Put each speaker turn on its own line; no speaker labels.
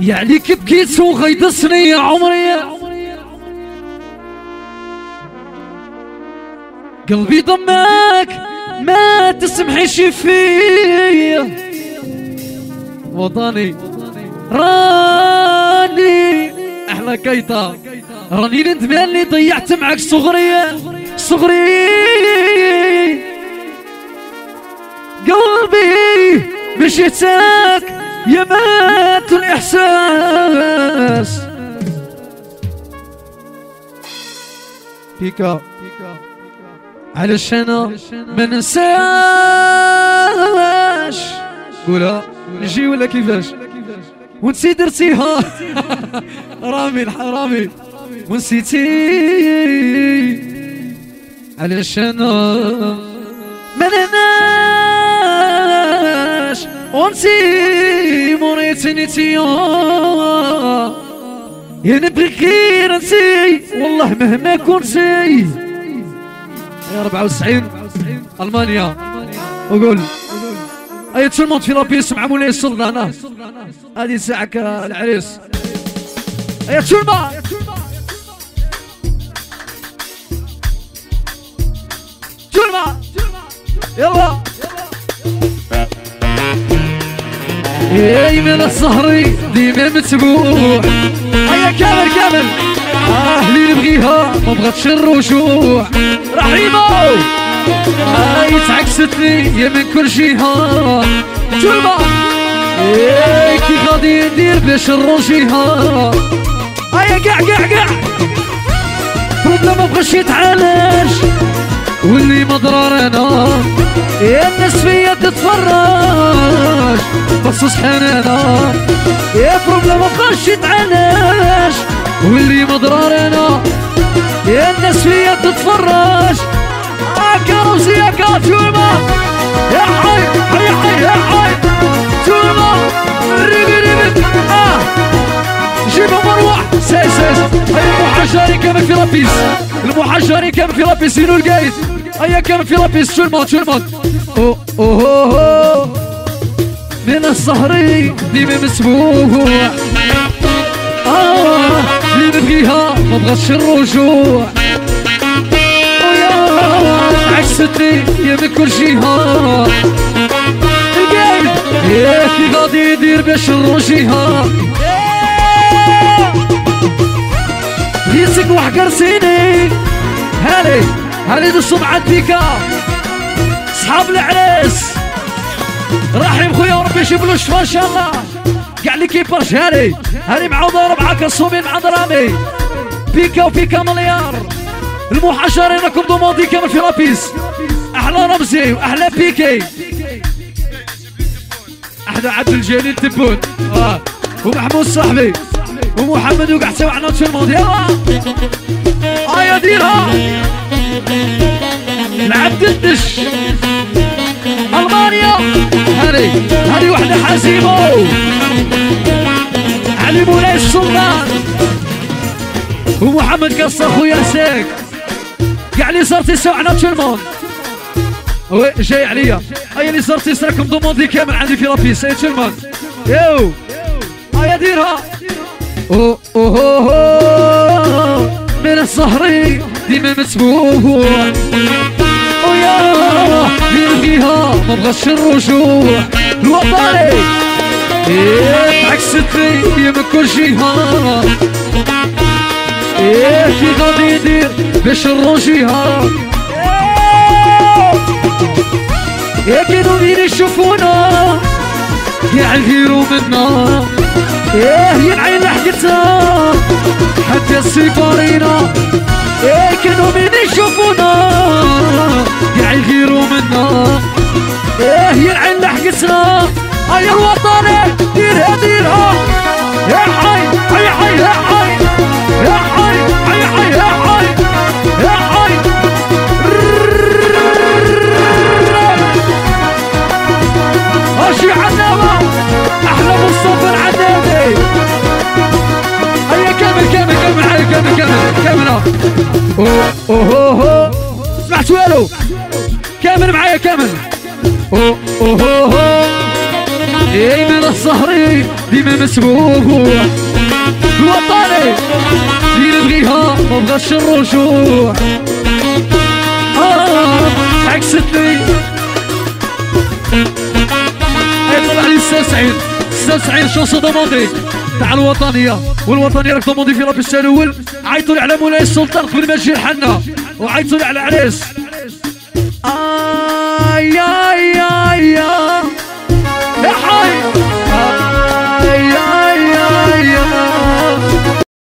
يعني بكيت وغيدصني يا عمري؟ قلبي ضمك ما تسمحيش فيا. وطني راني. أحلى كيطة. راني ندمان اللي ضيعت معك صغري صغري. قلبي مشيتك يا مات الإحساس. بيكا علشان ما ننساش. قولها. نجي ولا كيفاش؟ ونسي درتيها رامي الحرامي ونسيتي. علشان ما نناش ونسي موريتني تيا يا نبغي غير نسي والله مهما كنتي يا 94 المانيا وقول اي تلمونت في لابيس مع مولاي السلطان هذه ساعك العريس اي تلمى تلمى يلا من الصهري ديما متبوع هيا كامل كامل. أهلي نبغيها ما بغاتش الرجوع رحيمو هاي تعكستني يا من كل جهة تلمى إيه كي غادي ندير باش نروجيها هيا قاع قاع قاع بروبليم ما بغاش يتعالج. واللي مضرار أنا. يا الناس فيا تتفرج. بس صحان أنا يا بروبليم ما بغاش يتعالج واللي مضرار أنا. يا الناس فيا تتفرج. هاكا روسي تولما يا حي حي حي يا حي. تولما ريبي ريبي. آه. جيبوا مروح. سي سي. المحجري كامل في لابيس المحجري كامل في لابيس ينو القايد؟ هيا كامل في لابيس تولما تولما اوه اوه من الصهري ديما مسبوع آه اللي نبغيها ما بغاتش الرجوع. عكستني يا من كل جهة القلب يا غادي يدير باش نروجيها ريسك وحقر سيني. هالي هالي دو السمعة بيكا صحاب العريس. رحيم خويا وربي يجيب له الشفا إن شاء الله. كاع اللي كيبرش هالي هالي معوضة ربعة كالصومين مع درامي. بيكا وبيكا مليار. المحشرين راكم دوموندي كامل في لابيس أحلى رمزي وأحلى بيكي. أحلى عبد الجليل تبون آه. ومحمود صاحبي ومحمد وقع سوا عنا تشرموند يلا هيا ديرها. العبد الدش. وحدة حزيمه علي مولاي السلطان ومحمد قصة خويا سيك كاع اللي صرتي سوعنا تشرمون وي جاي عليا. أي اللي صرتي سراكم دوموند لي كامل عندي في لابيس اي تشرمون يو. هيا ديرها. اوه اوه من الصهري ديما متبوع ويا فيها ما الرجوع. الوطني إيه عكستني من كل جهة إيه كي غادي يدير باش نروجيها يا كانوا مين يشوفونا يعذروا منا إيه يا العين لحقتها حتى السيفارينا سمعت والو كمل معايا كمل أوه أوه أوه. من الصهري. ديما مسبوق الوطني. اللي نبغيها ما بغاش الرجوع. آه عكستني طلع لي السيد سعيد السيد سعيد شونسو دوموندي تاع الوطنية. والوطنية راك دوموندي في لابيس الأول. عيطوا لي على مولاي السلطان قبل ما تجي الحنة. وعيطوا لي على عريس. آه